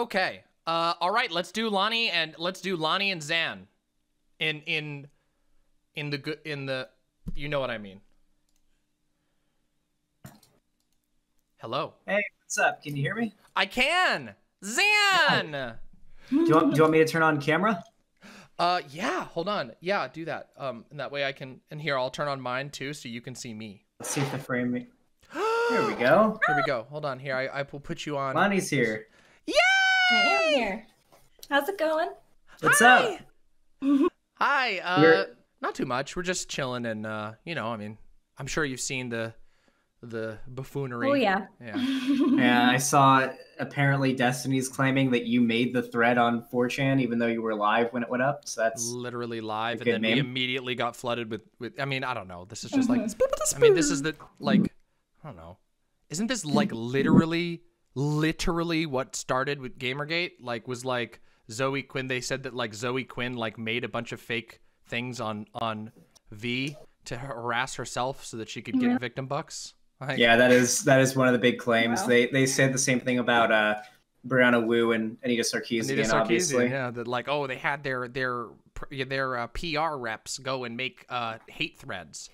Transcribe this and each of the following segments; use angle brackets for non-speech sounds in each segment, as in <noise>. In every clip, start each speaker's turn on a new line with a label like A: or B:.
A: Okay. Uh, all right. Let's do Lani and let's do Lani and Xan. In in in the good in the you know what I mean. Hello.
B: Hey, what's up? Can you hear me?
A: I can. Xan.
B: Do you want, do you want me to turn on camera?
A: Uh, yeah. Hold on. Yeah, do that. Um, and that way I can. And here I'll turn on mine too, so you can see me.
B: Let's see if the frame. <gasps> Here we go.
A: Here we go. Hold on. Here I I will put you on.
B: Lani's here.
C: I here. How's it going?
B: What's
A: Hi.
B: up?
A: Hi. Uh,
B: We're-
A: not too much. We're just chilling, and uh, you know, I mean, I'm sure you've seen the the buffoonery.
C: Oh yeah.
A: Yeah. <laughs>
B: Yeah, I saw. Apparently, Destiny's claiming that you made the thread on 4chan, even though you were live when it went up. So that's
A: literally live, and
B: Good
A: then we immediately got flooded with with. I mean, I don't know. This is just like.
C: Mhm.
A: I mean, this is the like. I don't know. Isn't this like literally, literally what started with GamerGate? Like, was like Zoe Quinn. They said that like Zoe Quinn like made a bunch of fake things on on V to harass herself so that she could get
C: Yeah.
A: victim bucks. Like,
B: yeah, that is that is one of the big claims.
C: Wow.
B: They they said the same thing about uh, Brianna Wu and Anita Sarkeesian,
A: Anita Sarkeesian,
B: obviously.
A: yeah, that like oh they had their their their uh, PR reps go and make uh, hate threads.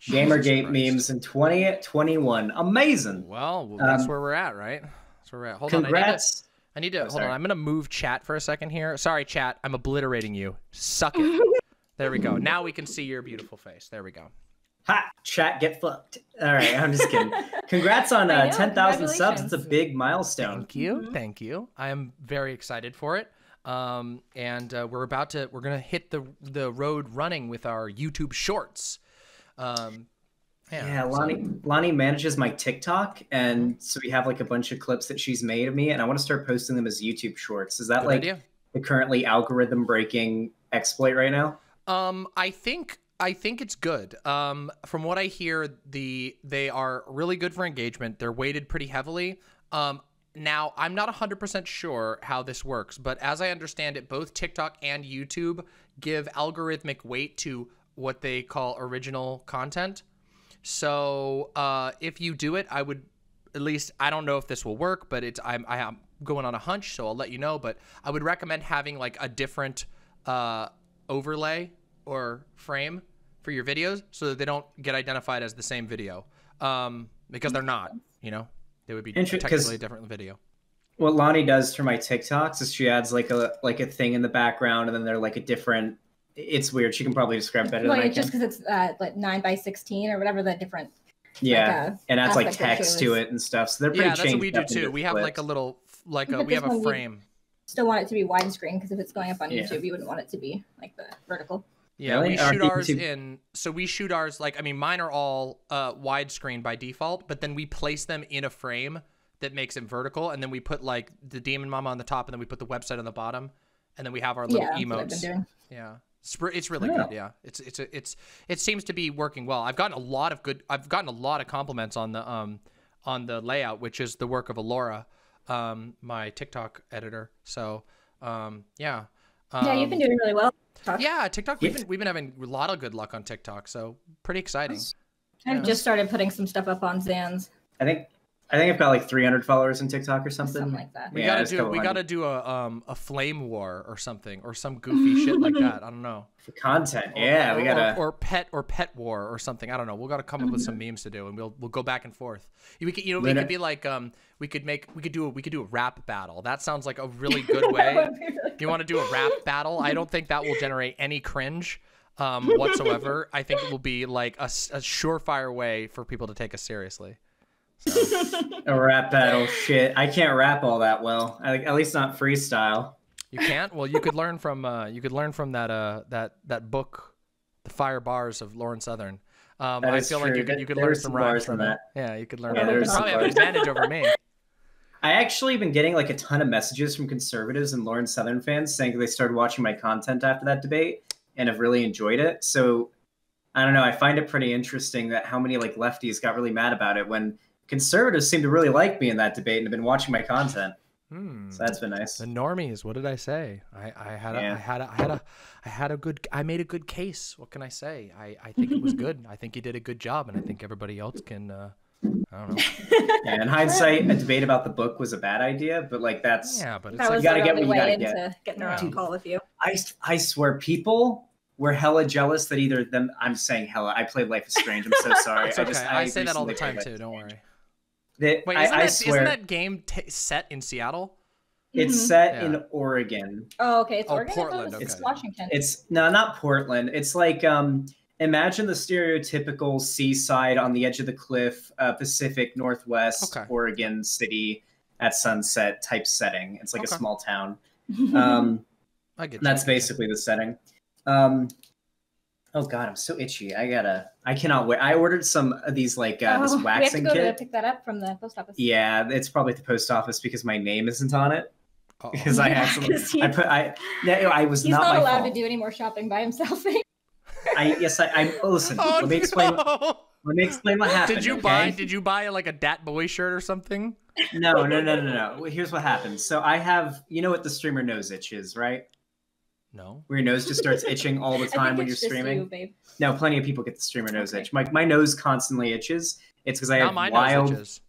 A: Jesus
B: Gamergate memes in 2021. Amazing.
A: Well, well, that's
B: Um,
A: where we're at, right? That's where we're at. Hold on, I need to,
B: Congrats.
A: I need to
B: Oh,
A: hold on. I'm gonna move chat for a second here. Sorry, chat. I'm obliterating you. Suck it. <laughs> there we go. Now we can see your beautiful face. There we go.
B: Ha! Chat, get fucked. All right, I'm just kidding. <laughs> Congrats on uh, 10,000 subs. It's a big milestone.
A: Thank you.
C: Mhm.
A: Thank you. I am very excited for it. Um, and uh, we're about to we're gonna hit the the road running with our YouTube Shorts. Um, yeah.
B: Yeah, Lani Lani manages my TikTok, and so we have like a bunch of clips that she's made of me, and I want to start posting them as YouTube shorts. Is that
A: Good
B: like
A: idea.
B: the currently algorithm breaking exploit right now?
A: Um, I think I think it's good. Um, from what I hear, the they are really good for engagement. They're weighted pretty heavily. Um, now I'm not 100% sure how this works, but as I understand it, both TikTok and YouTube give algorithmic weight to what they call original content. So uh, if you do it, I would at least I don't know if this will work, but it's I'm I am going on a hunch, so I'll let you know. But I would recommend having like a different uh, overlay or frame for your videos so that they don't get identified as the same video, um, because they're not. You know, they would be technically a different video.
B: What Lani does for my TikToks is she adds like a like a thing in the background, and then they're like a different. It's weird. She can probably describe better
C: Well,
B: than I
C: it's just because it's uh, like nine by sixteen or whatever the different.
B: Yeah,
C: Like, uh,
B: and adds like text to it and stuff. So they're pretty
A: Yeah, that's what
B: changed
A: we do too. We have like a little like a we have a frame.
C: Still want it to be widescreen because if it's going up on
B: Yeah.
C: YouTube, you wouldn't want it to be like the vertical.
A: Yeah,
B: Really?
A: we shoot
B: do-
A: ours
B: do-
A: in. So we shoot ours like I mean, mine are all uh, widescreen by default, but then we place them in a frame that makes it vertical, and then we put like the demon mama on the top, and then we put the website on the bottom, and then we have our little
C: yeah, that's what I've been
A: emotes.
C: doing.
A: Yeah, it's, re- it's really
B: Yeah.
A: good. Yeah, it's it's a, it's it seems to be working well. I've gotten a lot of good. I've gotten a lot of compliments on the um on the layout, which is the work of Alora, um my TikTok editor. So um yeah.
C: yeah, you've
A: Um,
C: been doing really well. Talk.
A: yeah, TikTok. We've been we've been having a lot of good luck on TikTok, so pretty exciting.
C: I've
A: yeah.
C: just started putting some stuff up on Xan's,
B: I think I think I've got like 300 followers on TikTok or something.
C: something like that.
A: We
B: Yeah,
A: gotta do we gotta do a um a flame war or something or some goofy <laughs> shit like that. I don't know.
B: For content,
A: Or-
B: yeah,
A: or,
B: we gotta.
A: or, pet or pet war or something. I don't know. We got to come up with some <laughs> memes to do, and we'll we'll go back and forth. We could you know we
B: Luna-
A: could be like um we could make we could do a we could do a rap battle. That sounds like a <laughs> really good way. you want to do a rap battle? I don't think that will generate any cringe um whatsoever. I think it will be like a, a surefire way for people to take us seriously.
B: A rap battle, shit. I can't rap all that well. I, at least not freestyle.
A: You can't? Well, you could learn from uh, you could learn from that uh, that that book, The Fire Bars of Lauren Southern. Um, I feel like you could you could learn some rhymes from that. Yeah, you could learn.
B: Yeah,
A: from
B: there's.
A: Probably have an advantage over me. <laughs>
B: I actually been getting like a ton of messages from conservatives and Lauren Southern fans saying they started watching my content after that debate and have really enjoyed it. So I don't know. I find it pretty interesting that how many like lefties got really mad about it when conservatives seem to really like me in that debate and have been watching my content.
A: Hmm.
B: So that's been nice.
A: The normies. What did I say? I, I had a,
B: Yeah.
A: I had a, I had a I had a good I made a good case. What can I say? I, I think it was good. <laughs> I think he did a good job, and I think everybody else can uh, I don't know. <laughs>
B: Yeah, in hindsight, a debate about the book was a bad idea, but like that's
A: Yeah, but it's
C: that
A: like,
C: was
B: gotta get what you gotta
C: into getting
A: Yeah.
C: around to call with you.
B: I I swear people were hella jealous that either them I'm saying hella. I played Life is Strange. I'm so <laughs> sorry.
A: it's
B: I
A: okay.
B: just
A: I, say that all the time too. Don't worry.
B: That-
A: Wait, isn't,
B: I
A: that,
B: swear
A: isn't that game t- set in Seattle?
B: it's
C: Mhm.
B: set
A: Yeah.
B: in Oregon.
C: Oh, okay. It's
A: Oh,
C: Oregon. I
A: Portland,
C: was
A: okay.
C: Washington.
B: It's no, not Portland. It's like um imagine the stereotypical seaside on the edge of the cliff, uh, Pacific Northwest
A: Okay.
B: Oregon city at sunset type setting. It's like
A: Okay.
B: a small town. <laughs> Um,
A: I get.
B: that's
A: you.
B: basically the setting. Um, oh god, I'm so itchy. I gotta. I cannot wait. I ordered some of these like uh,
C: Oh,
B: this <laughs>
C: we have to
B: waxing
C: go to
B: kit.
C: pick that up from the post office.
B: Yeah, it's probably at the post office because my name isn't on it. Because I
C: Yeah, <laughs>
B: accidentally,
C: 'cause he-
B: I put, I, no, I was
C: He's
B: not,
C: not, allowed
B: fault.
C: to do any more shopping by himself. <laughs>
B: I yes, I, I oh, listen.
A: Oh,
B: let me explain.
A: no.
B: Let me explain what happened.
A: Did you
B: okay?
A: buy? Did you buy like a Dat Boy shirt or something?
B: No, no, no, no, no. Well, Here's what happened. So I have, you know what the streamer nose itch is, right?
A: No.
B: Where your nose just starts <laughs> itching all the time when you're
C: it's
B: streaming.
C: You, babe.
B: No, plenty of people get the streamer nose
C: Okay.
B: itch. My my nose constantly itches. It's because I
A: Not
B: have
A: my
B: wild.
A: nose itches.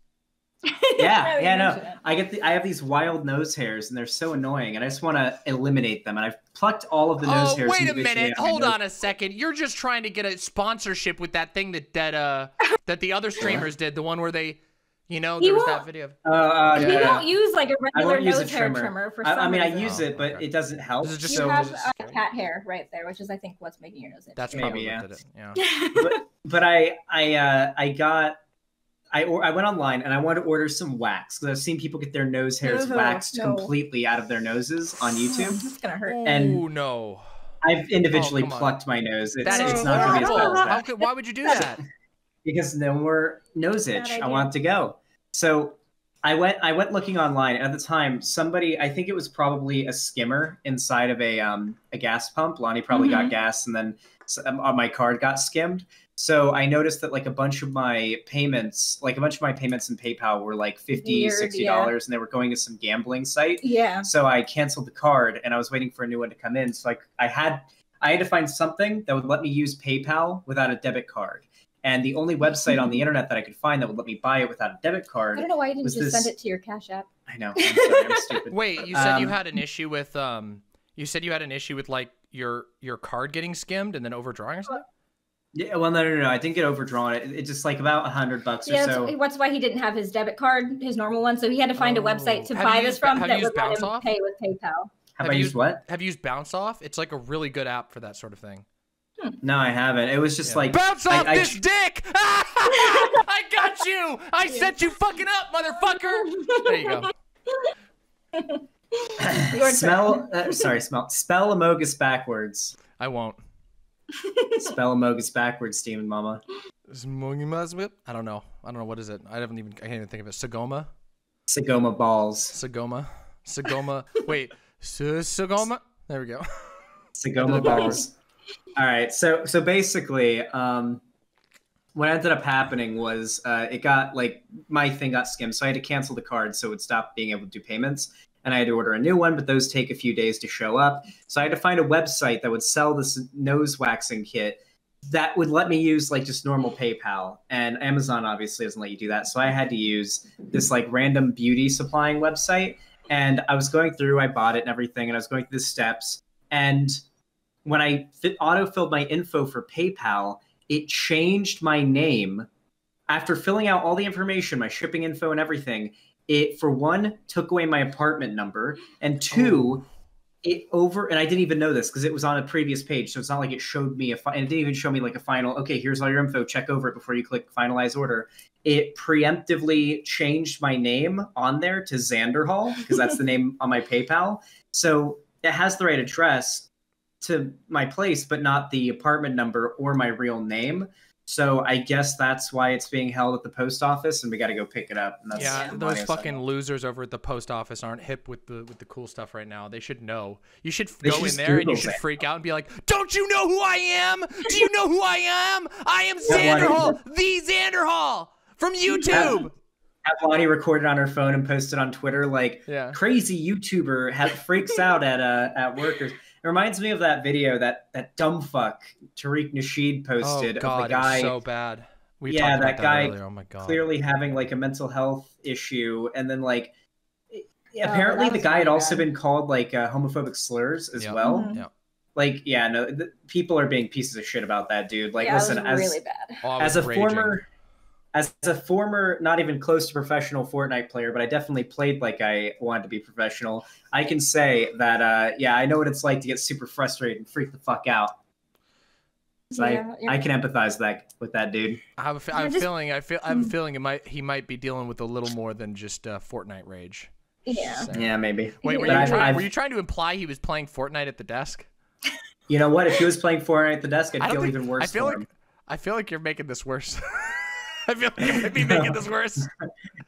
A: <laughs>
B: Yeah, yeah, no. I get the I have these wild nose hairs and they're so annoying, and I just want to eliminate them. And I've plucked all of the nose
A: Oh,
B: hairs.
A: wait a minute.
B: out of my
A: Hold on a second. You're just trying to get a sponsorship with that thing that that uh that the other streamers did, the one where they, you know,
C: He
A: there was
C: won't-
A: that video. of-
B: Uh, uh,
A: Yeah.
C: We
B: yeah.
C: won't use like a regular
B: won't a
C: nose hair
B: trimmer.
C: trimmer for
B: I,
C: some
B: I mean, I use it, but
A: okay.
B: it doesn't help.
A: This is just
C: You
A: so-
C: have
A: this
C: uh, cat hair right there, which is I think what's making your nose itch.
A: That's
B: Maybe,
A: probably
B: yeah.
A: it. Yeah. <laughs>
B: but but I I uh, I got I or, I went online and I wanted to order some wax because I've seen people get their nose hairs
C: No,
B: waxed
C: no.
B: completely out of their noses on <sighs> YouTube.
C: It's gonna hurt.
B: And-
A: oh no.
B: I've individually
A: Oh,
B: plucked my nose. It's,
A: That is
B: it's not gonna be as
A: horrible.
B: bad as
A: How
B: that
A: could, why would you do that? <laughs>
B: because no more nose itch. I want it to go. So I went I went looking online at the time somebody I think it was probably a skimmer inside of a um a gas pump. Lani probably got
C: Mhm.
B: gas and then um, uh, my card got skimmed. So I noticed that like a bunch of my payments, like a bunch of my payments in PayPal were like 50
C: Weird,
B: 60
C: yeah.
B: dollars and they were going to some gambling site.
C: Yeah.
B: So I canceled the card and I was waiting for a new one to come in. So like I had I had to find something that would let me use PayPal without a debit card. And the only website on the internet that I could find that would let me buy it without a debit card.
C: I don't know why you didn't just
B: this-
C: send it to your Cash App.
B: I know. I'm sorry, I'm <laughs> stupid.
A: Wait, you said you
B: Um,
A: had an issue with um you said you had an issue with like your your card getting skimmed and then overdrawing or something?
B: Yeah, well, no, no, no. I didn't get overdrawn. It, it's just like about a hundred bucks or
C: Yeah,
B: so.
C: that's, that's why he didn't have his debit card, his normal one. So he had to find a
A: Oh.
C: website to
A: Have
C: buy
A: you
C: this
A: used-
C: from that would let him
A: Off?
C: pay with PayPal.
B: Have
A: have
B: I
A: you
B: used
A: used-
B: what?
A: Have you used Bounce Off? It's like a really good app for that sort of thing.
B: No, I haven't. It was just
A: Yeah.
B: like
A: Bounce off
B: I
A: this
B: tr-
A: dick! <laughs> I got you! I set you fucking up, motherfucker! There you go.
C: Your <laughs> turn.
B: smell. Uh, sorry, smell. Spell Amogus backwards.
A: I won't.
B: Spell Amogus backwards, Steven Mama.
A: Smoky Muzz Whip? I don't know. I don't know what is it. I haven't even. I can't even think of it. Sagoma.
B: Sagoma balls.
A: Sagoma. Sagoma. Wait. Sagoma. There we go.
B: Sagoma balls. All right. So so basically, um, what ended up happening was uh, it got like my thing got skimmed, so I had to cancel the card so it would stop being able to do payments, and I had to order a new one, but those take a few days to show up. So I had to find a website that would sell this nose waxing kit that would let me use like just normal PayPal, and Amazon obviously doesn't let you do that. So I had to use this like random beauty supplying website, and I was going through, I bought it and everything, and I was going through the steps, and when I fit, auto-filled my info for PayPal, it changed my name after filling out all the information, my shipping info and everything. It for one took away my apartment number, and two, oh. it over and I didn't even know this because it was on a previous page, so it's not like it showed me a fi- and it didn't even show me like a final. Okay, here's all your info. Check over it before you click finalize order. It preemptively changed my name on there to Xander Hall because that's the name on my PayPal. So it has the right address to my place, but not the apartment number or my real name. So I guess that's why it's being held at the post office, and we got to go pick it up. And that's
A: yeah, those fucking losers over at the post office aren't hip with the with the cool stuff right now. They should know. You should
B: They
A: go
B: should
A: in there and you should
B: it.
A: freak out and be like, "Don't you know who I am? Do you know who I am? I am <laughs> Xander Hall, the Xander Hall from YouTube."
B: Have Lani recorded on her phone and posted on Twitter like
A: Yeah.
B: crazy YouTuber had freaks out at uh at workers. It reminds me of that video that that dumb fuck Tariq Nasheed
A: Oh
B: posted
A: God,
B: of the guy
A: it's so bad. We
B: Yeah,
A: talked about
B: that guy
A: earlier. Oh my god.
B: clearly having like a mental health issue, and then like yeah,
C: Oh,
B: apparently
C: that
B: the
C: was
B: guy had
C: really
B: also been called like uh, homophobic slurs as
A: Yeah.
B: well.
C: Mhm.
A: Yeah.
B: Like yeah, no, th- people are being pieces of shit about that dude. Like
C: yeah,
B: listen,
C: was
B: as
C: really bad.
A: Oh,
B: as
A: was
B: a
A: raging.
B: former as a former not even close to professional Fortnite player, but I definitely played like I wanted to be professional. I can say that uh yeah, I know what it's like to get super frustrated and freak the fuck out. So
C: Yeah,
B: I, I can empathize that with that dude.
A: I have a, fe- I have a feeling. I feel. I have a
C: Mm.
A: feeling it might. He might be dealing with a little more than just uh, Fortnite rage.
C: Yeah.
A: So-
B: Yeah, maybe.
A: Wait, were
B: But
A: you,
B: I've-
A: trying,
B: I've-
A: were you trying to imply he was playing Fortnite at the desk?
B: You know what? If he was playing Fortnite at the desk, I'd
A: I
B: feel
A: think-
B: even worse
A: I feel
B: for
A: like
B: him.
A: I feel like you're making this worse. <laughs> <laughs> I feel like you might be making this worse. <laughs>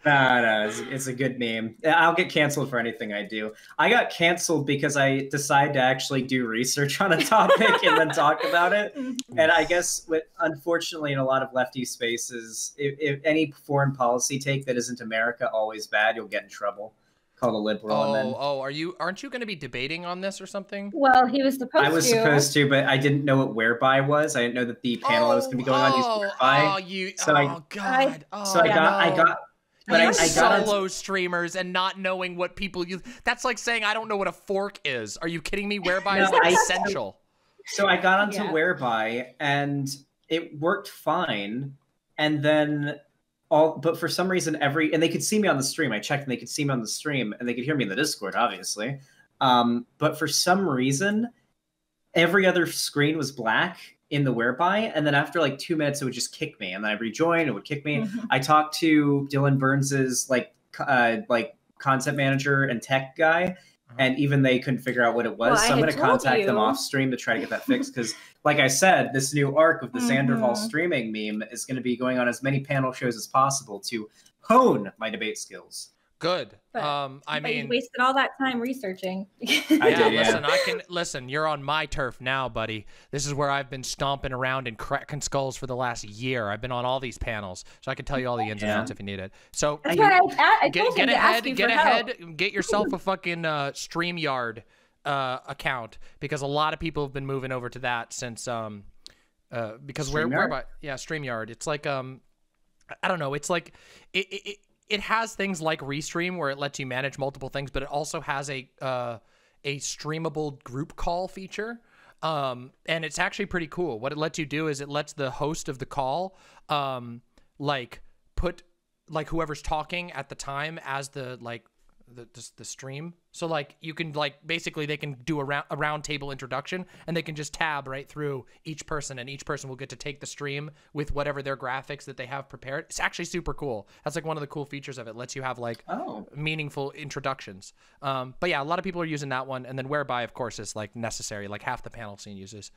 B: No, no, it's, it's a good meme. I'll get canceled for anything I do. I got canceled because I decided to actually do research on a <laughs> topic and then talk about it. And I guess, with, unfortunately, in a lot of lefty spaces, if, if any foreign policy take that isn't America always bad, you'll get in trouble. Called a liberal.
A: Oh,
B: and then
A: oh, oh, are you? Aren't you going to be debating on this or something?
C: Well, he was supposed to
B: I was
C: to.
B: supposed to, but I didn't know what whereby was. I didn't know that the panel I was going to be going on used
A: oh, oh,
B: whereby.
A: Oh, you.
B: So
A: oh
B: I-
A: God. oh,
B: so I got, I got, but I,
A: you
B: I got onto-
A: solo streamers and not knowing what people use. That's like saying I don't know what a fork is. Are you kidding me? Whereby is
B: No,
A: like
B: I-
A: essential.
B: So I got onto
C: Yeah.
B: Whereby and it worked fine. And then all but for some reason every and they could see me on the stream. I checked and they could see me on the stream and they could hear me in the Discord, obviously. Um, but for some reason, every other screen was black in the Whereby, and then after like two minutes it would just kick me, and then I rejoin, it would kick me.
C: Mhm.
B: I talked to Dylan Burns's like uh, like content manager and tech guy, and even they couldn't figure out what it was.
C: Well,
B: so I'm going to
C: told
B: contact them off stream to try to get that fixed. Because, <laughs> like I said, this new arc of the Xander Hall
C: Mhm.
B: streaming meme is going to be going on as many panel shows as possible to hone my debate skills.
A: Good.
C: But-
A: um, I
C: but you
A: mean,
C: wasted all that time researching. <laughs>
B: I
A: yeah,
B: did, yeah.
A: listen, I can listen. You're on my turf now, buddy. This is where I've been stomping around and cracking skulls for the last year. I've been on all these panels, so I can tell you all the ins and outs if you need it. So
C: That's why I, I, I
A: get
C: told
A: get
C: him
A: ahead, get
C: for
A: ahead,
C: help.
A: get yourself <laughs> a fucking uh, Streamyard uh, account because a lot of people have been moving over to that since um uh because where where
B: StreamYard?
A: about yeah Streamyard. It's like um I don't know. It's like it. it, it it has things like Restream where it lets you manage multiple things, but it also has a uh, a streamable group call feature. Um, and it's actually pretty cool. What it lets you do is it lets the host of the call um, like put like whoever's talking at the time as the like the, the, the stream. So like you can like basically they can do a round a round table introduction and they can just tab right through each person and each person will get to take the stream with whatever their graphics that they have prepared. It's actually super cool. That's like one of the cool features of it. Lets you have like
B: Oh,
A: meaningful introductions. Um, but yeah, a lot of people are using that one, and then whereby, of course, is like necessary. Like half the panel scene uses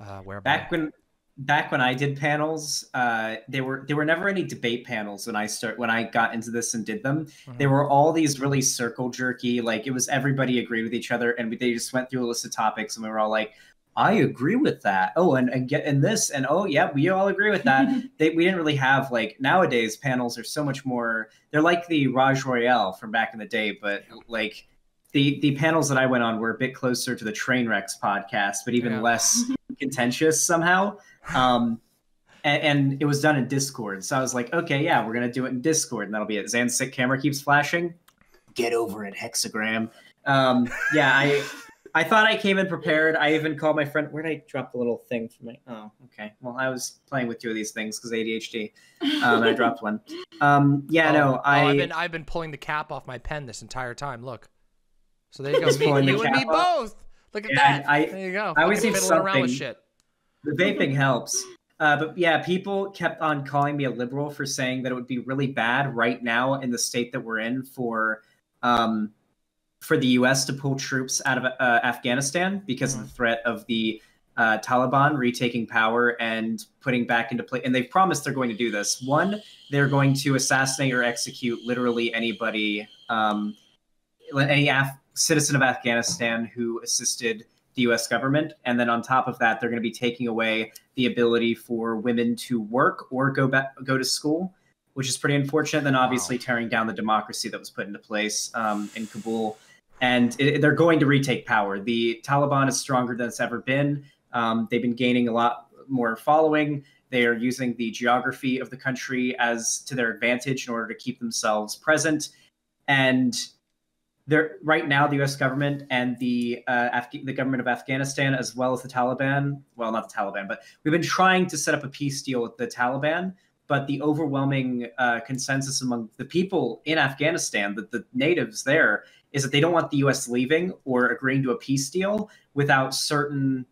A: uh, whereby.
B: back when back when I did panels, uh, there were there were never any debate panels when I start when I got into this and did them.
A: Mm-hmm.
B: There were all these really circle jerky, like it was everybody agreed with each other, and we, they just went through a list of topics, and we were all like, "I agree with that." Oh, and, and get in this, and oh yeah, we all agree with that. <laughs> they, we didn't really have like nowadays panels are so much more. They're like the Raj Royale from back in the day, but like. The, the panels that I went on were a bit closer to the Trainwrecks podcast, but even
A: Yeah.
B: less <laughs> contentious somehow um, and, and it was done in Discord. So I was like, okay, yeah, we're gonna do it in Discord, and that'll be it. Xan's sick camera keeps flashing. Get over it, hexagram. Um, yeah, I I thought I came in prepared. I even called my friend. Where did I drop the little thing for my? Oh, okay. Well, I was playing with two of these things because ADHD, um, and I dropped one. Um, yeah,
A: Oh,
B: no,
A: oh,
B: I.
A: I've been I've been pulling the cap off my pen this entire time. Look. So there you go. Me, you and me
B: off?
A: both. Look at
B: Yeah,
A: that.
B: I-
A: there you go.
B: I always need
A: fiddling around with shit.
B: The vaping helps. Uh, but yeah, people kept on calling me a liberal for saying that it would be really bad right now in the state that we're in for um, for the U.S. to pull troops out of uh, Afghanistan because of the threat of the uh, Taliban retaking power and putting back into play. And they've promised they're going to do this. One, they're going to assassinate or execute literally anybody, um, any Af- citizen of Afghanistan who assisted the U.S. government, and then on top of that, they're going to be taking away the ability for women to work or go back go to school, which is pretty unfortunate. Then obviously tearing down the democracy that was put into place um, in Kabul, and it, they're going to retake power. The Taliban is stronger than it's ever been. Um, they've been gaining a lot more following. They are using the geography of the country as to their advantage in order to keep themselves present. And there, right now, the U.S. government and the uh, the government of Afghanistan, as well as the Taliban, well, not the Taliban, but we've been trying to set up a peace deal with the Taliban. But the overwhelming uh, consensus among the people in Afghanistan, the, the natives there, is that they don't want the U.S. leaving or agreeing to a peace deal without certain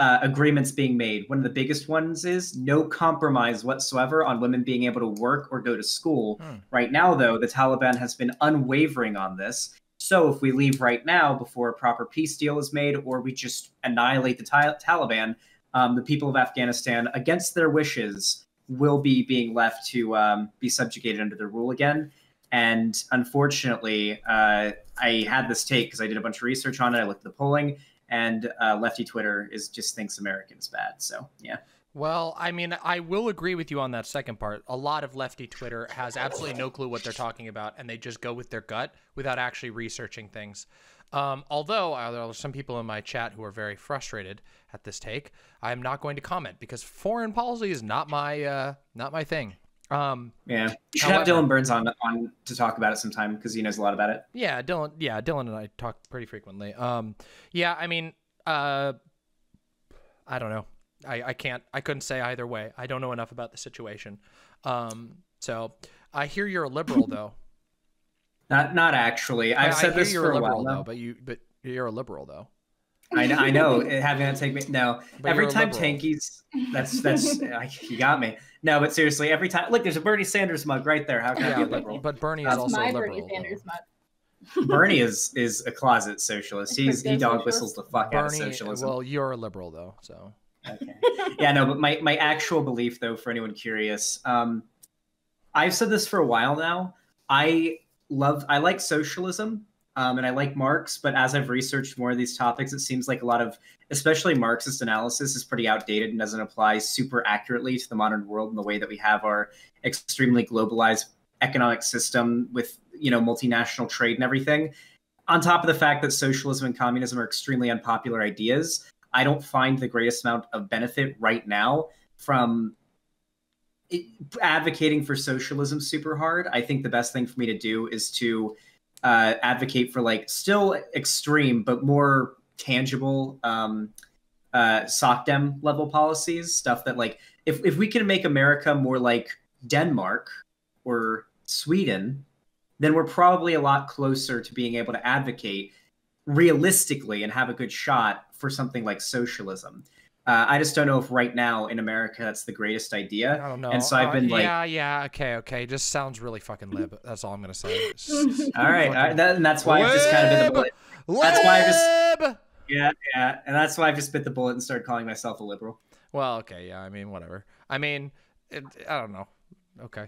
B: uh, agreements being made. One of the biggest ones is no compromise whatsoever on women being able to work or go to school.
A: Hmm.
B: Right now, though, the Taliban has been unwavering on this. So if we leave right now before a proper peace deal is made, or we just annihilate the ta- Taliban, um, the people of Afghanistan, against their wishes, will be being left to um, be subjugated under their rule again. And unfortunately, uh, I had this take because I did a bunch of research on it. I looked at the polling, and uh, lefty Twitter is just thinks American is bad. So yeah,
A: Well, I mean, I will agree with you on that second part. A lot of lefty Twitter has absolutely no clue what they're talking about, and they just go with their gut without actually researching things. Um, although uh, there are some people in my chat who are very frustrated at this take, I'm not going to comment because foreign policy is not my uh, not my thing. Um,
B: yeah. You should have Dylan Burns on on to talk about it sometime because he knows a lot about it.
A: Yeah, Dylan. Yeah, Dylan and I talk pretty frequently. Um, yeah, I mean, uh, I don't know. I, I can't. I couldn't say either way. I don't know enough about the situation. Um, so I hear you're a liberal <laughs> though.
B: Not not actually.
A: I-
B: I've
A: I
B: said
A: hear
B: this
A: you're
B: for
A: a
B: a
A: liberal
B: while
A: though,
B: now.
A: but you but you're a liberal though.
B: I, kn- I <laughs> know having that take me no.
A: But
B: every time
A: liberal.
B: tankies, that's that's <laughs> I, you got me. No, but seriously, every time look, there's a Bernie Sanders mug right there. How can I be a
A: but,
B: liberal?
A: but Bernie is also
C: my
A: liberal.
C: Bernie. Sanders mug.
B: Bernie is is a closet socialist. He's he
C: Crypto
B: dog whistles the fuck out of socialism.
A: Well, you're a liberal though, so
B: Okay. yeah, no, but my, my actual belief, though, for anyone curious, um, I've said this for a while now. I love, I like socialism, um, and I like Marx. But as I've researched more of these topics, it seems like a lot of, especially Marxist analysis, is pretty outdated and doesn't apply super accurately to the modern world in the way that we have our extremely globalized economic system with you know multinational trade and everything. On top of the fact that socialism and communism are extremely unpopular ideas, I don't find the greatest amount of benefit right now from advocating for socialism super hard. I think the best thing for me to do is to uh, advocate for like still extreme but more tangible um, uh, SOCDEM level policies, stuff that like if if we can make America more like Denmark or Sweden, then we're probably a lot closer to being able to advocate realistically and have a good shot for something like socialism. Uh, I just don't know if right now in America that's the greatest idea.
A: I don't know.
B: And so I've
A: Uh,
B: been like,
A: yeah, yeah, okay, okay. Just sounds really fucking lib. That's all I'm gonna say. <laughs>
B: All right, all right that, and that's why I've just kind of bit the bullet. That's why I just-! Yeah, yeah, and that's why I've just bit the bullet and started calling myself a liberal.
A: Well, okay, yeah. I mean, whatever. I mean, it, I don't know. Okay,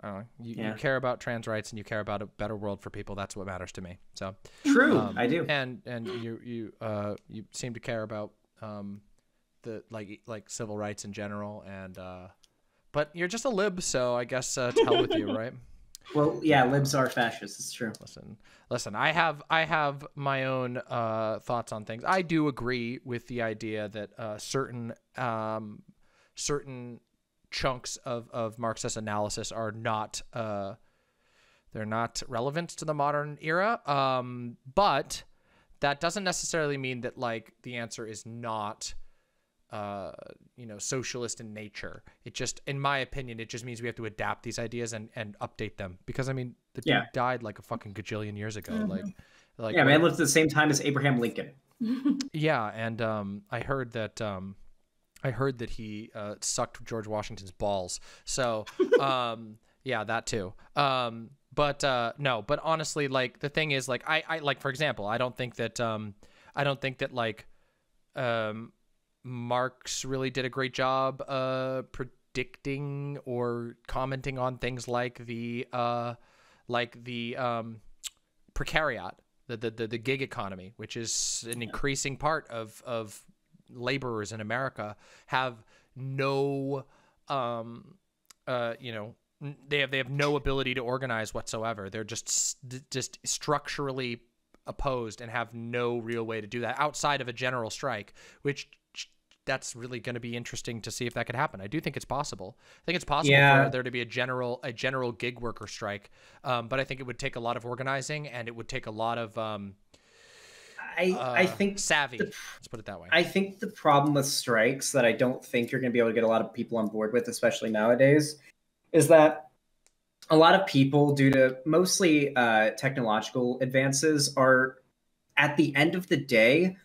A: I don't know. You,
B: Yeah.
A: you care about trans rights and you care about a better world for people. That's what matters to me. So,
B: True,
A: um,
B: I do.
A: And and you you uh you seem to care about um the like like civil rights in general and uh, but you're just a lib, so I guess uh, to hell with you, <laughs> right?
B: Well, yeah, libs are fascists. It's true.
A: listen listen i have i have my own uh thoughts on things i do agree with the idea that uh certain um certain chunks of of marxist analysis are not uh they're not relevant to the modern era um but that doesn't necessarily mean that like the answer is not uh, you know, socialist in nature. It just, in my opinion, it just means we have to adapt these ideas and, and update them. Because I mean, the dude died like a fucking gajillion years ago.
C: Mhm.
A: Like, like
B: Yeah, man lived at the same time as Abraham Lincoln. <laughs>
A: yeah, and um, I heard that um, I heard that he uh, sucked George Washington's balls. So <laughs> um, yeah, that too. Um, but uh, no, but honestly, like the thing is, like I, I like for example, I don't think that um, I don't think that like um, Marx really did a great job uh, predicting or commenting on things like the uh, like the um, precariat, the, the the the gig economy, which is an increasing part of of laborers in America have no um uh you know they have they have no ability to organize whatsoever. They're just just structurally opposed and have no real way to do that outside of a general strike, which ch- that's really going to be interesting to see if that could happen. I do think it's possible. I think it's possible
B: Yeah.
A: for there to be a general a general gig worker strike, um, but I think it would take a lot of organizing and it would take a lot of um,
B: I
A: uh,
B: I think
A: savvy. Let's put it that way.
B: I think the problem with strikes that I don't think you're going to be able to get a lot of people on board with, especially nowadays, is that a lot of people, due to mostly uh, technological advances, are at the end of the day,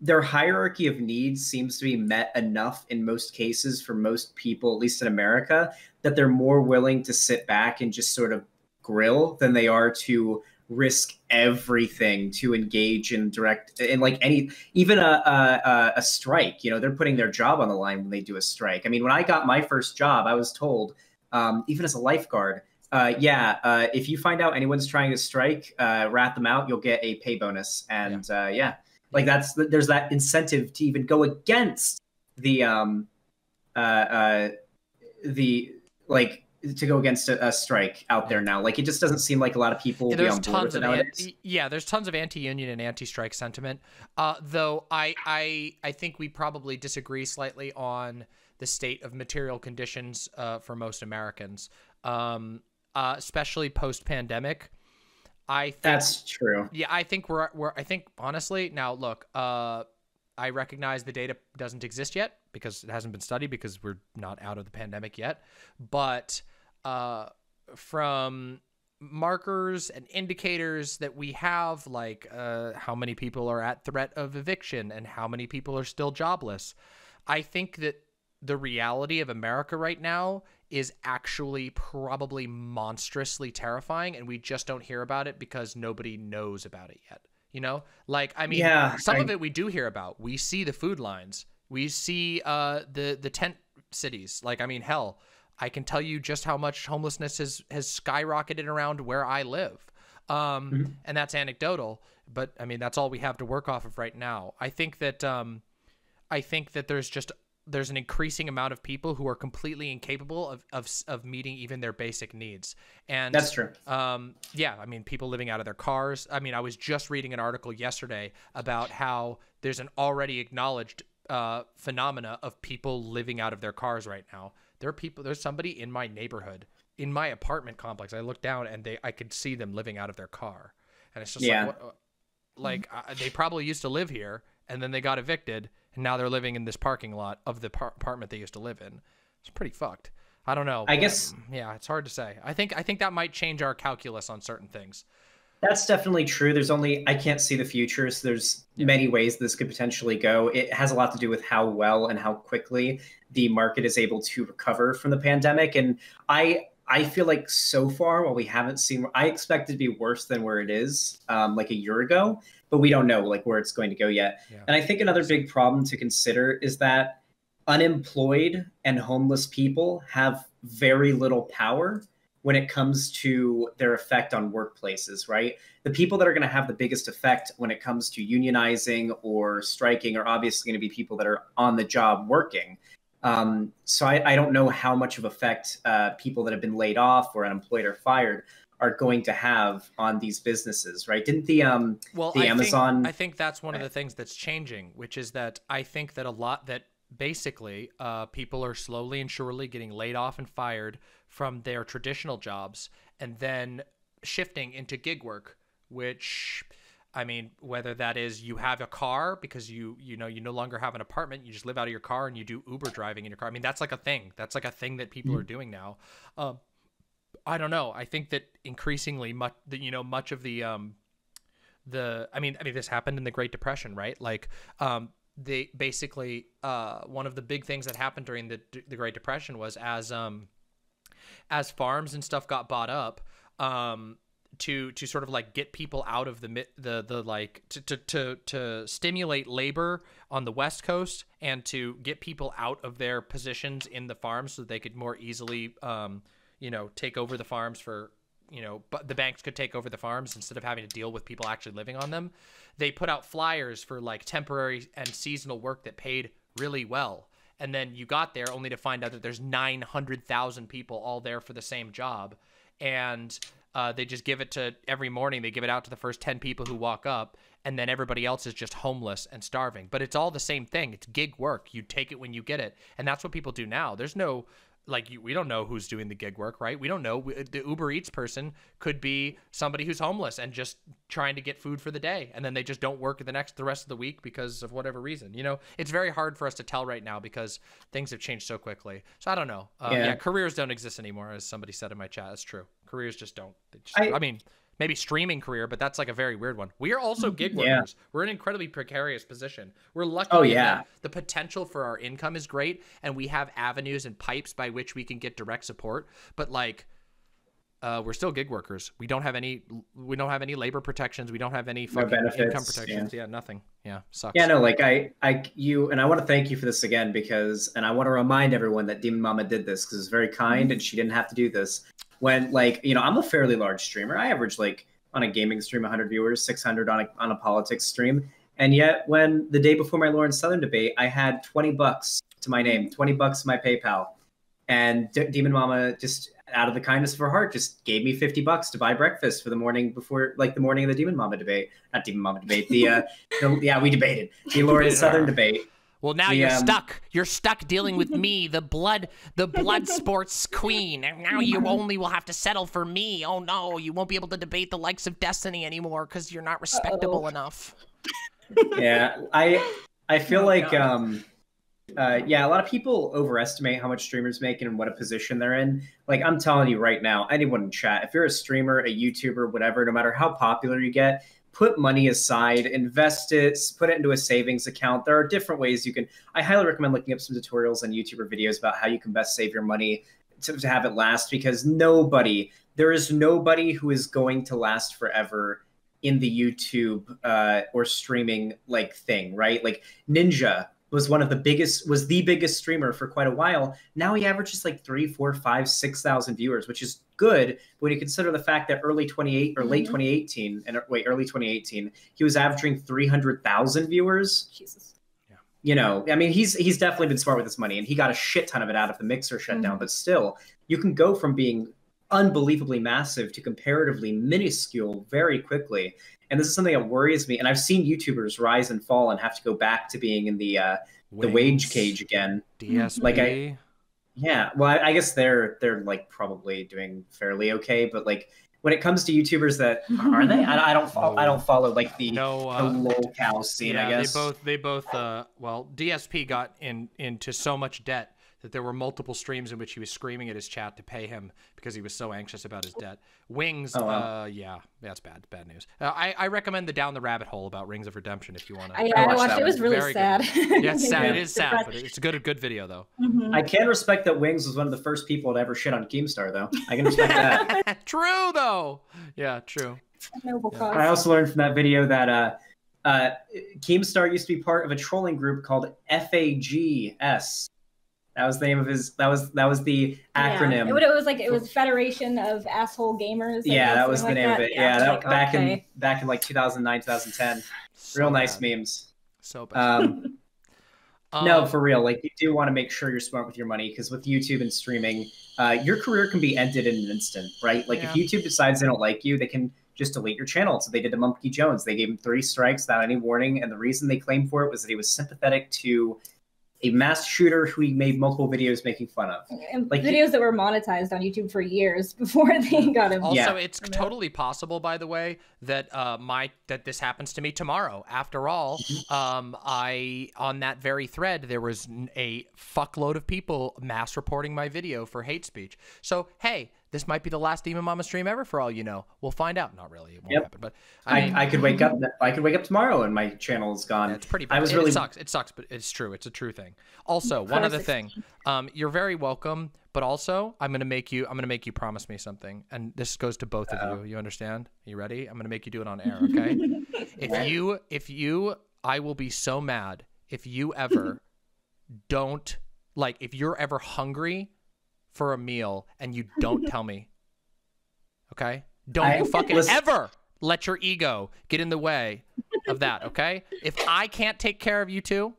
B: their hierarchy of needs seems to be met enough in most cases for most people, at least in America, that they're more willing to sit back and just sort of grill than they are to risk everything to engage in direct in like any even a, a a strike you know they're putting their job on the line when they do a strike. I mean when i got my first job i was told um, even as a lifeguard uh, yeah uh, if you find out anyone's trying to strike uh, rat them out you'll get a pay bonus. And yeah, uh, yeah like that's there's that incentive to even go against the um uh, uh the like to go against a, a, strike out there now. Like it just doesn't seem like a lot of people will
A: there's
B: be on board
A: tons
B: with
A: of an, yeah, there's tons of anti-union and anti-strike sentiment. Uh, though I I I think we probably disagree slightly on the state of material conditions uh, for most Americans, um, uh, especially post-pandemic. I think,
B: that's true.
A: Yeah, I think we're we're I think honestly now look. Uh, I recognize the data doesn't exist yet because it hasn't been studied because we're not out of the pandemic yet. But uh, from markers and indicators that we have, like uh, how many people are at threat of eviction and how many people are still jobless, I think that the reality of America right now is actually probably monstrously terrifying, and we just don't hear about it because nobody knows about it yet. You know, like I mean,
B: yeah,
A: some
B: I...
A: of it we do hear about. We see the food lines. We see uh, the the tent cities. Like I mean, hell, I can tell you just how much homelessness has has skyrocketed around where I live. Um, mm-hmm. and that's anecdotal, but I mean that's all we have to work off of right now. I think that um, I think that there's just there's an increasing amount of people who are completely incapable of, of, of meeting even their basic needs. And
B: that's true.
A: Um, yeah, I mean, people living out of their cars. I mean, I was just reading an article yesterday about how there's an already acknowledged uh, phenomena of people living out of their cars right now. There are people. There's somebody in my neighborhood, in my apartment complex. I looked down and they, I could see them living out of their car, and it's just
B: yeah.
A: like, what, like uh, they probably used to live here, and then they got evicted, and now they're living in this parking lot of the par- apartment they used to live in. It's pretty fucked. I don't know.
B: I guess.
A: Yeah, it's hard to say. I think I think that might change our calculus on certain things.
B: That's definitely true. There's only I can't see the future. So there's yeah. many ways this could potentially go. It has a lot to do with how well and how quickly the market is able to recover from the pandemic. And I I feel like so far, while we haven't seen, I expect it to be worse than where it is um, like a year ago, but we don't know like where it's going to go yet. Yeah. And I think another big problem to consider is that unemployed and homeless people have very little power when it comes to their effect on workplaces, right? The people that are going to have the biggest effect when it comes to unionizing or striking are obviously going to be people that are on the job working. Um, so I, I, don't know how much of effect uh, people that have been laid off or unemployed or fired are going to have on these businesses, right? Didn't the um
A: well,
B: the
A: I
B: Amazon?
A: Think, I think that's one of the things that's changing, which is that I think that a lot that basically uh, people are slowly and surely getting laid off and fired from their traditional jobs and then shifting into gig work, which I mean, whether that is you have a car because you you know you no longer have an apartment, you just live out of your car and you do Uber driving in your car. I mean, that's like a thing. That's like a thing that people mm-hmm. are doing now. Um, I don't know. I think that increasingly much, that you know, much of the um, the I mean, I mean, this happened in the Great Depression, right? Like, um, they basically uh, one of the big things that happened during the the Great Depression was as um, as farms and stuff got bought up, um, to to sort of like get people out of the the the like to to to, to stimulate labor on the west coast and to get people out of their positions in the farms so they could more easily um you know take over the farms for you know but the banks could take over the farms instead of having to deal with people actually living on them they put out flyers for like temporary and seasonal work that paid really well and then you got there only to find out that there's 900,000 people all there for the same job and uh, they just give it to every morning. They give it out to the first ten people who walk up, and then everybody else is just homeless and starving. But it's all the same thing. It's gig work. You take it when you get it, and that's what people do now. There's no like we don't know who's doing the gig work, right? We don't know. The Uber Eats person could be somebody who's homeless and just trying to get food for the day, and then they just don't work the next the rest of the week because of whatever reason. You know, it's very hard for us to tell right now because things have changed so quickly. So I don't know. Uh, yeah. yeah. careers don't exist anymore, as somebody said in my chat. It's true. Careers just don't. Just, I, I mean, maybe streaming career, but that's like a very weird one. We are also <laughs> gig workers. Yeah. We're in an incredibly precarious position. We're lucky.
B: Oh yeah.
A: The potential for our income is great, and we have avenues and pipes by which we can get direct support. But like, uh, we're still gig workers. We don't have any. We don't have any labor protections. We don't have any fucking benefits, income protections. Yeah. yeah, nothing. Yeah, sucks.
B: Yeah, no, like I, I, you, and I want to thank you for this again because, and I want to remind everyone that Demon Mama did this because it's very kind and she didn't have to do this when like you know i'm a fairly large streamer. I average like on a gaming stream 100 viewers 600 on a, on a politics stream. And yet when the day before my Lauren Southern debate i had 20 bucks to my name 20 bucks to my paypal. And D- demon mama just out of the kindness of her heart just gave me 50 bucks to buy breakfast for the morning before like the morning of the demon mama debate. Not demon mama debate the uh <laughs> the, yeah we debated. The Lauren Southern debate
A: well, now the, you're stuck. You're stuck dealing with me, the blood, the blood sports queen. And now you <laughs> only will have to settle for me. Oh no, you won't be able to debate the likes of Destiny anymore because you're not respectable Uh-oh. enough.
B: Yeah, I I <laughs> feel oh, like God. um uh, yeah, a lot of people overestimate how much streamers make and what a position they're in. Like I'm telling you right now, anyone in chat, if you're a streamer, a YouTuber, whatever, no matter how popular you get, put money aside, invest it, put it into a savings account. There are different ways you can. I highly recommend looking up some tutorials on YouTube or videos about how you can best save your money to, to have it last because nobody, there is nobody who is going to last forever in the YouTube uh, or streaming like thing, right? Like Ninja was one of the biggest was the biggest streamer for quite a while now he averages like three four five six thousand viewers which is good when you consider the fact that early 28 or late mm-hmm. 2018 and wait early 2018 he was averaging 300000 viewers jesus yeah. you know i mean he's he's definitely been smart with his money and he got a shit ton of it out of the mixer shutdown mm-hmm. but still you can go from being unbelievably massive to comparatively minuscule very quickly and this is something that worries me. And I've seen YouTubers rise and fall and have to go back to being in the uh, the wage cage again.
A: DSP.
B: Like I, yeah. Well, I, I, guess they're they're like probably doing fairly okay, but like when it comes to YouTubers that are they? I, I don't follow. I don't follow like the no uh, the scene. Yeah, I guess
A: they both they both. Uh, well, DSP got in into so much debt that there were multiple streams in which he was screaming at his chat to pay him because he was so anxious about his debt. Wings, oh, wow. uh, yeah, that's bad, bad news. Uh, I, I recommend the Down the Rabbit Hole about Wings of Redemption if you want to.
C: I, I, watched it. It was really Very sad. <laughs>
A: yeah, it's sad. it is sad, but it's a good, good video though.
B: Mm-hmm. I can respect that Wings was one of the first people to ever shit on Keemstar though. I can respect that. <laughs>
A: true though. Yeah, true.
B: Yeah. I also learned from that video that uh, uh, Keemstar used to be part of a trolling group called FAGS, that was the name of his. That was that was the acronym.
C: Yeah. It, it was like it was Federation of Asshole Gamers.
B: yeah, that was the like name that. of it. Yeah, yeah that, like, back okay. in back in like 2009, 2010. <sighs> So real bad. nice memes.
A: So bad. Um, <laughs>
B: um, no, for real. Like you do want to make sure you're smart with your money because with YouTube and streaming, uh, your career can be ended in an instant, right? Like yeah. if YouTube decides they don't like you, they can just delete your channel. So they did to Monkey Jones. They gave him three strikes without any warning, and the reason they claimed for it was that he was sympathetic to a mass shooter who he made multiple videos making fun of.
C: And like videos he, that were monetized on YouTube for years <laughs> before they got him.
A: Also, yeah. it's totally possible, by the way, that uh, my that this happens to me tomorrow. After all, mm-hmm. um, I on that very thread there was a fuckload of people mass reporting my video for hate speech. So hey, this might be the last Demon Mama stream ever for all you know. We'll find out. Not really. It won't yep. happen. But
B: I, mean, I, could wake up. I could wake up tomorrow and my channel is gone.
A: It's pretty. Bad. I was it, really. It sucks. It sucks, but it's true. It's a true thing. Also, one other thing. Um, you're very welcome. But also, I'm gonna make you. I'm gonna make you promise me something, and this goes to both Uh-oh. of you. You understand? Are you ready? I'm gonna make you do it on air. Okay? <laughs> if you, if you, I will be so mad if you ever <laughs> don't like if you're ever hungry for a meal and you don't tell me. Okay? Don't I, you fucking listen. ever let your ego get in the way of that, okay? If I can't take care of you two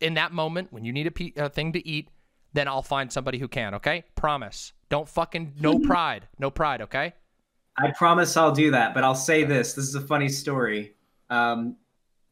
A: in that moment when you need a, pe- a thing to eat, then I'll find somebody who can, okay? Promise. Don't fucking no <laughs> pride. No pride, okay?
B: I promise I'll do that, but I'll say this. This is a funny story. um,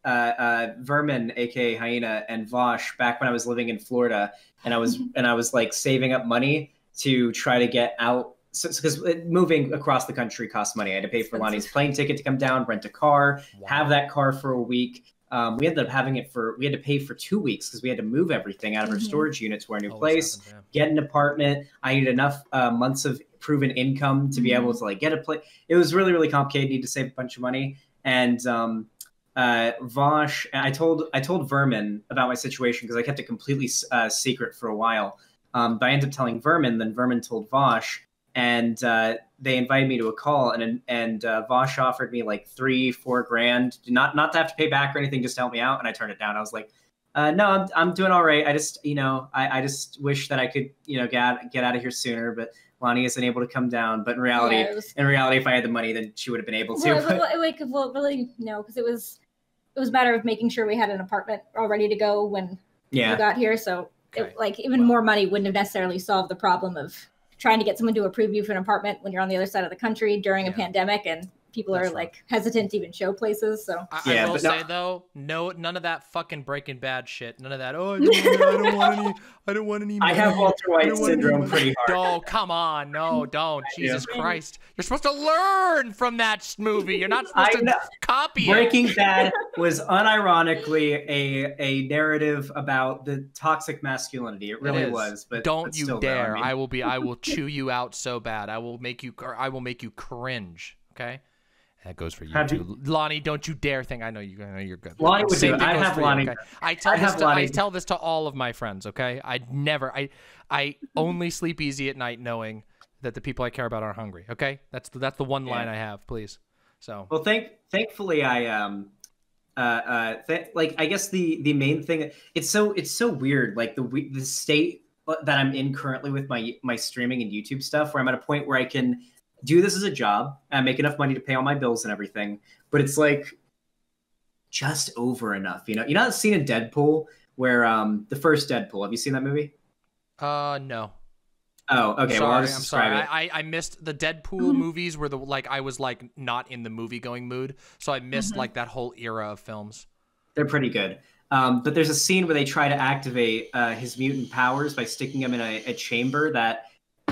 B: uh, uh, Vermin, aka Hyena, and Vosh back when I was living in Florida, and I was and I was like saving up money to try to get out. Because so, moving across the country costs money. I had to pay for Lani's plane ticket to come down, rent a car, wow. have that car for a week. Um, we ended up having it for we had to pay for two weeks because we had to move everything out of our mm-hmm. storage unit to our new place, happened, yeah. get an apartment. I needed enough uh, months of proven income to mm-hmm. be able to like get a place. It was really really complicated. Need to save a bunch of money, and um, uh, Vaush. I told I told Vermin about my situation because I kept it completely uh, secret for a while. Um, but I ended up telling Vermin. Then Vermin told Vaush, and uh, they invited me to a call. And and uh, Vosh offered me like three, four grand, not not to have to pay back or anything, just to help me out. And I turned it down. I was like, uh, no, I'm I'm doing all right. I just you know I, I just wish that I could you know get out, get out of here sooner, but. Lani isn't able to come down, but in reality, yeah, was... in reality, if I had the money, then she would have been able to.
C: Well, well, like, well really, no, because it was it was a matter of making sure we had an apartment all ready to go when yeah. we got here. So okay. it, like even more money wouldn't have necessarily solved the problem of trying to get someone to approve you for an apartment when you're on the other side of the country during yeah. a pandemic and people That's are like hesitant to even show places. So
A: I, yeah, I will say no. though, no, none of that fucking Breaking Bad shit. None of that. Oh, I don't, I don't want any. I don't want any. <laughs>
B: I have Walter White syndrome pretty hard.
A: Oh, come on, no, <laughs> don't. Jesus Christ, you're supposed to learn from that movie. You're not supposed to copy
B: Breaking
A: it. <laughs>
B: Bad was unironically a a narrative about the toxic masculinity. It really it was. But
A: don't
B: but
A: you dare! Though, I, mean... I will be. I will chew you out so bad. I will make you. I will make you cringe. Okay. That goes for you too, you, Lani. Don't you dare think I know you. I know you're good.
B: Lani would do. I have Lani.
A: You, okay? I tell I this. To, I tell this to all of my friends. Okay, I never. I I only sleep easy at night knowing that the people I care about are hungry. Okay, that's the, that's the one line. I have. Please. So.
B: Well, thank thankfully I um uh uh th- like I guess the the main thing it's so it's so weird like the the state that I'm in currently with my my streaming and YouTube stuff where I'm at a point where I can do this as a job and make enough money to pay all my bills and everything. But it's like just over enough. You know, you know that scene in Deadpool where um the first Deadpool. Have you seen that movie?
A: Uh no.
B: Oh, okay.
A: I'm sorry,
B: well,
A: I'm sorry. I, I missed the Deadpool mm-hmm. movies where the like I was like not in the movie going mood, so I missed mm-hmm. like that whole era of films.
B: They're pretty good. Um, but there's a scene where they try to activate uh, his mutant powers by sticking him in a, a chamber that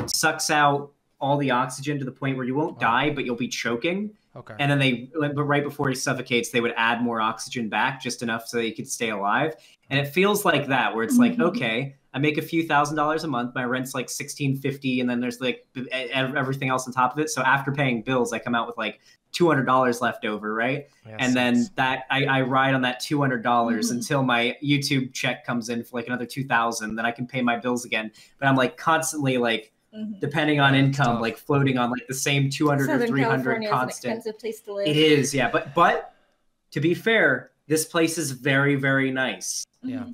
B: sucks out all the oxygen to the point where you won't die, but you'll be choking.
A: Okay.
B: And then they, but right before he suffocates, they would add more oxygen back just enough so that he could stay alive. And it feels like that, where it's like, mm-hmm. okay, I make a few thousand dollars a month. My rent's like sixteen fifty, and then there's like everything else on top of it. So after paying bills, I come out with like two hundred dollars left over, right? Yeah, and then that I, I, ride on that two hundred dollars mm-hmm. until my YouTube check comes in for like another two thousand. Then I can pay my bills again. But I'm like constantly like Mm-hmm. depending on income, like floating on like the same 200 Southern or 300 California constant.
C: Is an expensive place to live.
B: It is, yeah. But but to be fair, this place is very very nice.
A: Yeah. Mm-hmm.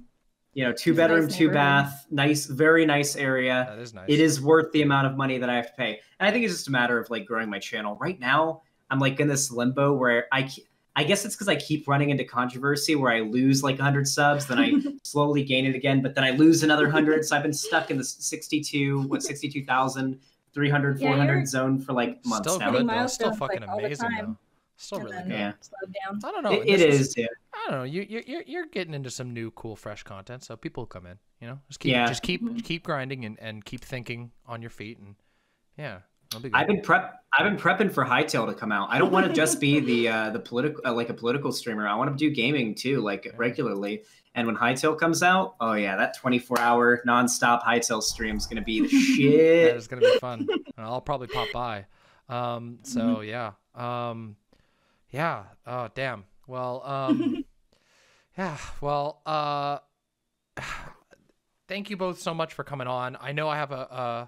B: You know, two it's bedroom, nice two bath, nice, very nice area.
A: That is nice.
B: It is worth the amount of money that I have to pay. And I think it's just a matter of like growing my channel. Right now, I'm like in this limbo where I I guess it's because I keep running into controversy where I lose like 100 subs, then I <laughs> slowly gain it again, but then I lose another <laughs> 100. So I've been stuck in the 62, what, 62,000, 300, yeah, 400 zone for like months
A: still
B: now.
A: Good, though. Still fucking like, amazing, though. Still really good.
B: Yeah.
A: I don't know.
B: it, it is, yeah.
A: I don't know. You you're you're getting into some new, cool, fresh content, so people come in. You know, just keep yeah. just keep mm-hmm. keep grinding and, and keep thinking on your feet, and yeah,
B: be I've been prep. I've been prepping for Hytale to come out. I don't want to just be the uh, the political uh, like a political streamer. I want to do gaming too, like regularly. And when Hytale comes out, oh yeah, that 24 hour nonstop Hytale stream is gonna be the <laughs> shit.
A: that is gonna be fun. I'll probably pop by. Um, so mm-hmm. yeah, um, yeah. Oh damn. Well, um, <laughs> yeah. Well, uh, <sighs> thank you both so much for coming on. I know I have a. Uh,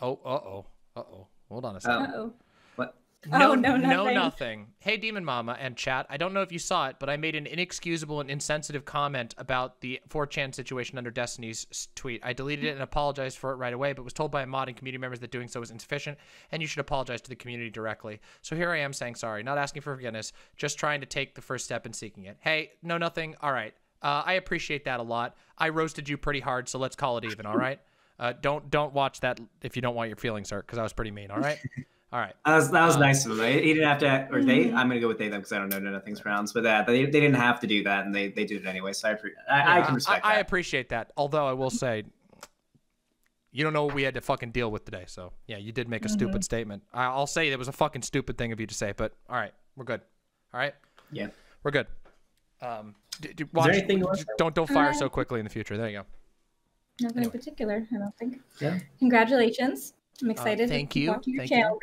A: oh, uh oh. Uh oh. Hold on a second.
C: oh
B: What?
A: No, oh, no, nothing. no, nothing. Hey, Demon Mama and chat. I don't know if you saw it, but I made an inexcusable and insensitive comment about the 4chan situation under Destiny's tweet. I deleted it and apologized for it right away, but was told by a mod and community members that doing so was insufficient, and you should apologize to the community directly. So here I am saying sorry, not asking for forgiveness, just trying to take the first step in seeking it. Hey, no, nothing. All right. Uh, I appreciate that a lot. I roasted you pretty hard, so let's call it even. All right. Uh, don't don't watch that if you don't want your feelings hurt because I was pretty mean. All right. <laughs> All right.
B: That was that was um, nice of him. He didn't have to, or they. Mm-hmm. I'm gonna go with they them because I don't know nothing's pronounced, but that, they, they didn't have to do that, and they they did it anyway. So I I, yeah, I can respect.
A: I,
B: I,
A: appreciate that. Although I will say, you don't know what we had to fucking deal with today. So yeah, you did make a mm-hmm. stupid statement. I'll say it was a fucking stupid thing of you to say, but all right, we're good. All right.
B: Yeah,
A: we're good. Um, d- d- watch, don't don't fire so quickly in the future. There you go.
C: Nothing anyway. in particular, I don't think. Yeah. Congratulations. I'm uh, excited.
A: Uh, thank you. Thank channel,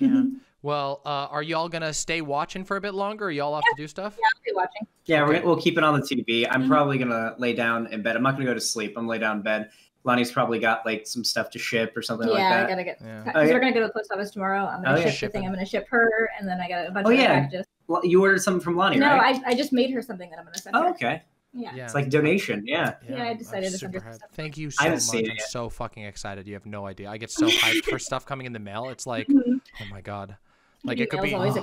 A: you. Yeah. <laughs> well, uh, are y'all gonna stay watching for a bit longer? Or y'all have yeah. to do stuff?
C: Yeah, I'll be watching.
B: Yeah, okay. we will keep it on the TV. I'm mm-hmm. probably gonna lay down in bed. I'm not gonna go to sleep. I'm gonna lay down in bed. Lani's probably got like some stuff to ship or something
C: yeah,
B: like that.
C: Yeah, I gotta get. Because yeah. we're gonna go to the post office tomorrow. I'm gonna oh, ship yeah. the thing. I'm gonna ship her, and then I got a bunch oh, of yeah. packages.
B: Well, you ordered something from Lani,
C: no,
B: right?
C: I, I just made her something that I'm gonna send.
B: Oh,
C: her.
B: okay.
C: Yeah. yeah.
B: It's like donation. Yeah.
C: Yeah, yeah I decided to send her
A: Thank you so much. I'm so fucking excited. You have no idea. I get <laughs> so hyped for stuff coming in the mail. It's like, <laughs> oh my god. Like it could be
C: always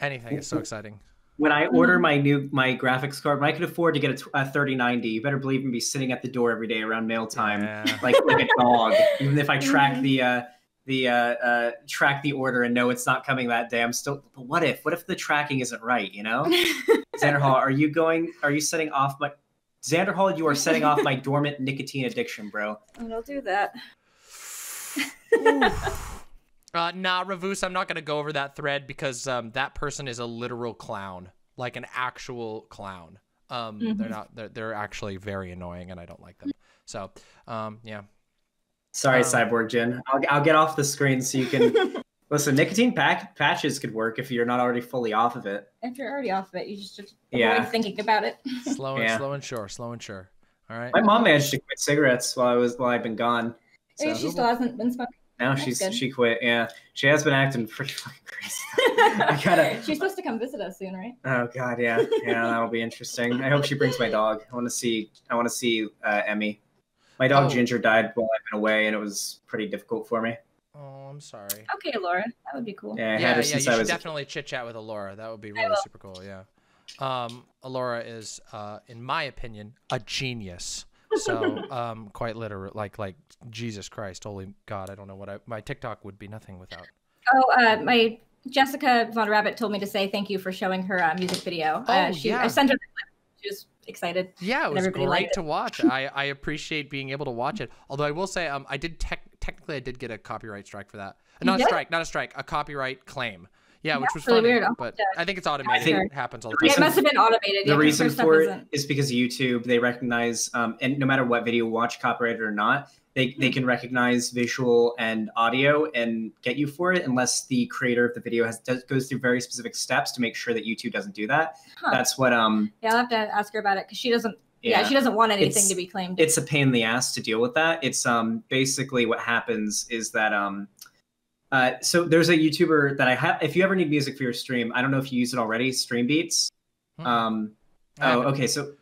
A: anything. It's so exciting.
B: When I order mm-hmm. my new my graphics card, when I can afford to get a, a 3090, you better believe me, be sitting at the door every day around mail time, yeah. like like a dog. <laughs> Even if I track mm-hmm. the uh, the uh, uh, track the order and know it's not coming that day. I'm still. But what if? What if the tracking isn't right? You know, <laughs> Xanderhal, are you going? Are you setting off my? Xanderhal, you are setting off my dormant nicotine addiction, bro.
C: I don't do that. <laughs>
A: uh, nah, Ravus, I'm not gonna go over that thread because um, that person is a literal clown, like an actual clown. Um, mm-hmm. they're not. They're, they're actually very annoying, and I don't like them. So, um, yeah,
B: Sorry, um, Cyborg Jin. I'll, I'll get off the screen so you can <laughs> listen. Nicotine pack, patches could work if you're not already fully off of it.
C: If you're already off of it, you just, just yeah. thinking about it. <laughs>
A: slow and yeah. slow and sure, slow and sure. All right.
B: My mom managed to quit cigarettes while I was while I've been gone.
C: So. She still hasn't been smoking.
B: Now she's good. she quit. Yeah, she has been acting pretty fucking <laughs> crazy. I
C: gotta. She's supposed to come visit us soon, right?
B: Oh god, yeah, yeah, that'll be interesting. I hope she brings my dog. I want to see. I want to see uh, Emmy. My dog oh. Ginger died while I've been away, and it was pretty difficult for me.
A: Oh, I'm sorry.
C: Okay, Laura, that would be cool.
B: Yeah, I
A: yeah, yeah. You should was... definitely chit chat with Alora. That would be really super cool. Yeah. Um, Alora is, uh, in my opinion, a genius. So, <laughs> um, quite literally, like, like Jesus Christ, holy God, I don't know what I, my TikTok would be nothing without.
C: Oh, uh, my Jessica Von Rabbit told me to say thank you for showing her uh, music video.
A: Oh,
C: uh, she,
A: yeah.
C: I sent her. She was excited.
A: Yeah, it was great to watch. <laughs> I, I appreciate being able to watch it. Although I will say, um, I did tech technically I did get a copyright strike for that. not a strike, not a strike, a copyright claim. Yeah, which was really funny, weird. but I think it's automated. Think it happens all the
C: time. It must have been automated.
B: The yeah, reason for it isn't. is because YouTube they recognize, um, and no matter what video you watch, copyrighted or not, they, they can recognize visual and audio and get you for it unless the creator of the video has does, goes through very specific steps to make sure that YouTube doesn't do that. Huh. That's what um.
C: Yeah, I'll have to ask her about it because she doesn't. Yeah. yeah. she doesn't want anything
B: it's,
C: to be claimed.
B: It's a pain in the ass to deal with that. It's um basically what happens is that um. Uh, so there's a YouTuber that I have. If you ever need music for your stream, I don't know if you use it already. Stream Beats. Hmm. Um, oh, okay. So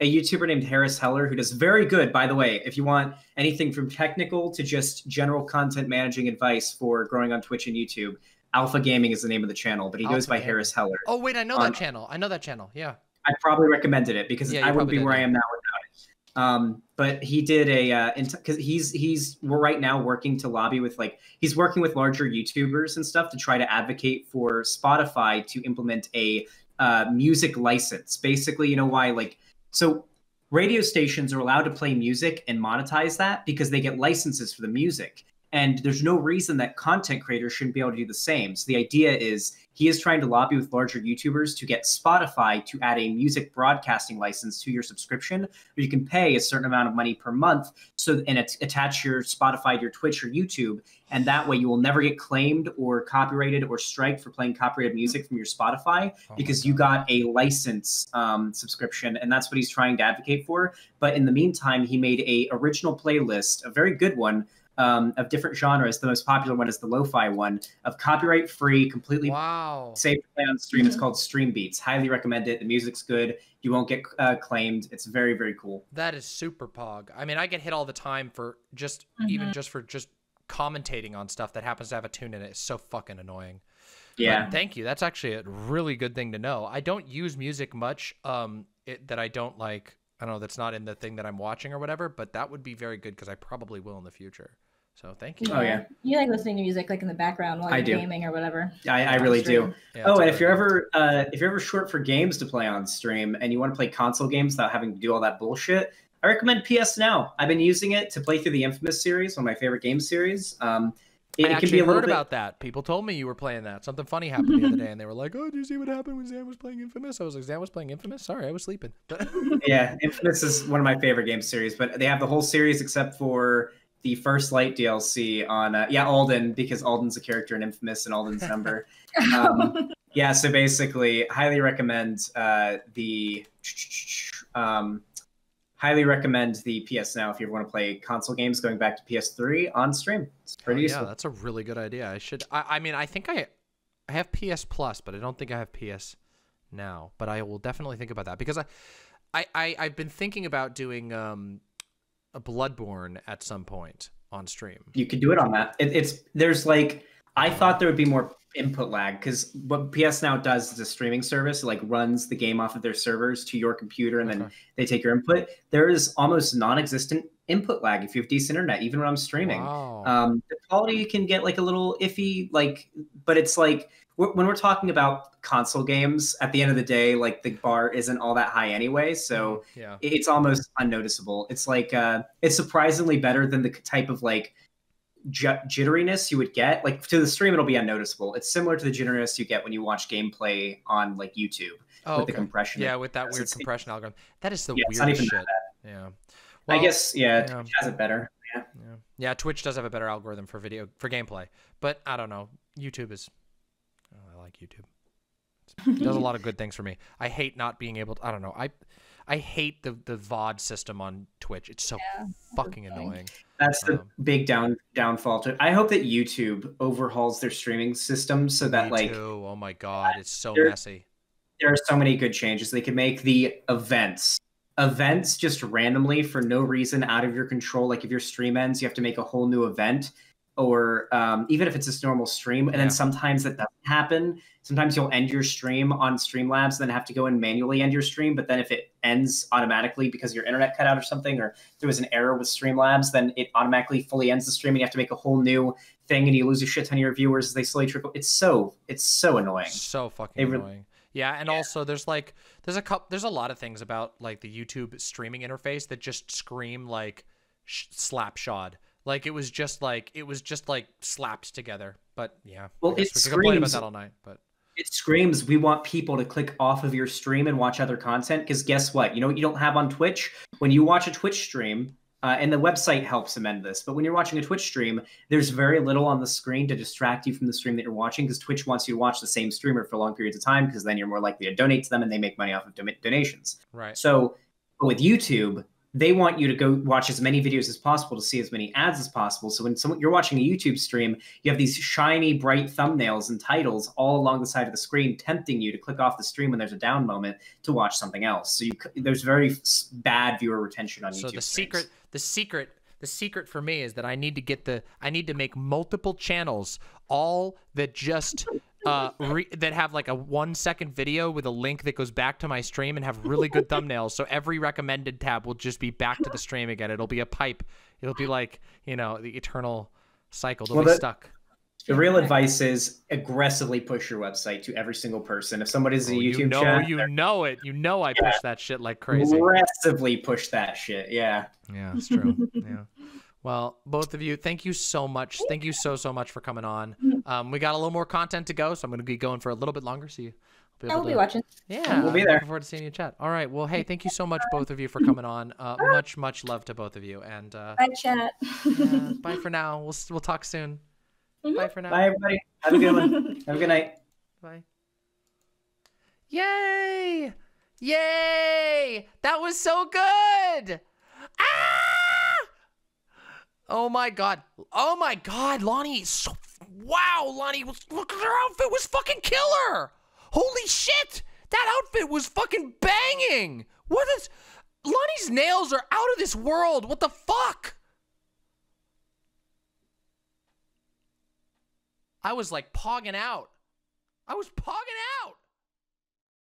B: a YouTuber named Harris Heller who does very good, by the way. If you want anything from technical to just general content managing advice for growing on Twitch and YouTube, Alpha Gaming is the name of the channel, but he Alpha goes by Gaming. Harris Heller.
A: Oh wait, I know that channel. I know that channel. Yeah.
B: I probably recommended it because yeah, I wouldn't be where I am now without it. Um, but he did a because uh, he's he's we're right now working to lobby with like he's working with larger YouTubers and stuff to try to advocate for Spotify to implement a uh, music license. Basically, you know why like so radio stations are allowed to play music and monetize that because they get licenses for the music. And there's no reason that content creators shouldn't be able to do the same. So the idea is he is trying to lobby with larger YouTubers to get Spotify to add a music broadcasting license to your subscription, where you can pay a certain amount of money per month. So and attach your Spotify to your Twitch or YouTube, and that way you will never get claimed or copyrighted or striked for playing copyrighted music from your Spotify oh because you got a license um, subscription, and that's what he's trying to advocate for. But in the meantime, he made a original playlist, a very good one um, of different genres. The most popular one is the lo-fi one of copyright free, completely
A: wow.
B: safe to play on stream. It's called Stream Beats. Highly recommend it. The music's good. You won't get uh, claimed. It's very very cool.
A: That is super pog. I mean, I get hit all the time for just mm-hmm. even just for just commentating on stuff that happens to have a tune in it. It's so fucking annoying.
B: Yeah.
A: But thank you. That's actually a really good thing to know. I don't use music much um, it, that I don't like. I don't know. That's not in the thing that I'm watching or whatever. But that would be very good because I probably will in the future. So thank you.
B: Oh yeah,
C: you like listening to music like in the background while you're gaming or whatever.
B: I, I really do. Yeah, oh, and if you're ever uh, if you're ever short for games to play on stream and you want to play console games without having to do all that bullshit, I recommend PS Now. I've been using it to play through the Infamous series, one of my favorite game series. Um,
A: it, I actually heard bit... about that. People told me you were playing that. Something funny happened the other day, and they were like, "Oh, did you see what happened when Xan was playing Infamous?" I was like, "Xan was playing Infamous? Sorry, I was sleeping." <laughs>
B: yeah, Infamous is one of my favorite game series, but they have the whole series except for the first light DLC on uh, yeah Alden because Alden's a character in Infamous and Alden's <laughs> number. <laughs> Um, yeah, so basically, highly recommend uh, the um, highly recommend the PS Now if you ever want to play console games going back to PS3 on stream. It's pretty oh, useful.
A: Yeah, that's a really good idea. I should. I, I mean, I think I, I have PS Plus, but I don't think I have PS Now. But I will definitely think about that because I, I, I I've been thinking about doing um, a Bloodborne at some point on stream.
B: You could do it on that. It, it's there's like I thought there would be more input lag because what PS Now does is a streaming service, like runs the game off of their servers to your computer and okay. then they take your input. There is almost non-existent input lag if you have decent internet, even when I'm streaming. Wow. Um, the quality can get like a little iffy, like, but it's like when we're talking about console games, at the end of the day, like the bar isn't all that high anyway, so
A: mm-hmm. yeah.
B: it's almost unnoticeable. It's like uh, it's surprisingly better than the type of like j- jitteriness you would get. Like to the stream, it'll be unnoticeable. It's similar to the jitteriness you get when you watch gameplay on like YouTube oh, with okay. the compression.
A: Yeah, with that weird it's, compression algorithm. That is the yeah, weirdest shit. Yeah.
B: Well, I guess yeah, yeah. Twitch has it better. Yeah.
A: yeah. Yeah, Twitch does have a better algorithm for video for gameplay, but I don't know. YouTube is. I like YouTube. <laughs> It does a lot of good things for me. I hate not being able to. I don't know. I I hate the the VOD system on Twitch. It's so yeah, fucking annoying.
B: That's the um, big down downfall to it. I hope that YouTube overhauls their streaming system so that like
A: too. oh my god, it's so there, messy.
B: There are so many good changes. They could make the events events just randomly for no reason out of your control. Like if your stream ends, you have to make a whole new event or um, even if it's just normal stream. And yeah. then sometimes that doesn't happen. Sometimes you'll end your stream on Streamlabs, then have to go and manually end your stream. But then if it ends automatically because your internet cut out or something, or there was an error with Streamlabs, then it automatically fully ends the stream, and you have to make a whole new thing, and you lose a shit ton of your viewers as they slowly trickle. It's so it's so annoying.
A: So fucking really, annoying. Yeah, and yeah. also there's like there's a couple there's a lot of things about like the YouTube streaming interface that just scream like sh- slapshod like it was just like it was just like slapped together. But yeah.
B: Well, it we screams, about that all night. But it screams we want people to click off of your stream and watch other content because guess what you know what you don't have on twitch when you watch a twitch stream uh, and the website helps amend this but when you're watching a twitch stream there's very little on the screen to distract you from the stream that you're watching because twitch wants you to watch the same streamer for long periods of time because then you're more likely to donate to them and they make money off of donations
A: right
B: so with youtube they want you to go watch as many videos as possible to see as many ads as possible. So when someone, you're watching a YouTube stream, you have these shiny, bright thumbnails and titles all along the side of the screen, tempting you to click off the stream when there's a down moment to watch something else. So you, there's very bad viewer retention on YouTube. So
A: the
B: streams.
A: secret, the secret the secret for me is that I need to get the I need to make multiple channels all that just uh, re- that have like a one second video with a link that goes back to my stream and have really good thumbnails. So every recommended tab will just be back to the stream again. It'll be a pipe. It'll be like you know the eternal cycle. They'll well, be stuck.
B: The real advice is aggressively push your website to every single person. If somebody's in oh, YouTube
A: you know,
B: chat,
A: you know it. You know I yeah, push that shit like crazy.
B: Aggressively push that shit. Yeah.
A: Yeah, it's true. yeah. Well, both of you, thank you so much. Thank you so so much for coming on. Um, we got a little more content to go, so I'm going to be going for a little bit longer. So you,
C: be I will to, be watching.
A: Yeah,
B: we'll be there.
A: Looking forward to seeing you chat. All right. Well, hey, thank you so much, both of you, for coming on. Uh, much much love to both of you, and uh,
C: bye, chat.
A: yeah, <laughs> bye for now. We'll we'll talk soon. Mm-hmm. Bye for now.
B: Bye everybody. Have a good one. <laughs> Have a good night.
A: Bye. Yay! Yay! That was so good. Ah! Oh my god. Oh my god, Lani. So, wow, Lani was look at her outfit was fucking killer. Holy shit. That outfit was fucking banging. What is Lani's nails are out of this world. What the fuck? I was like pogging out. I was pogging out.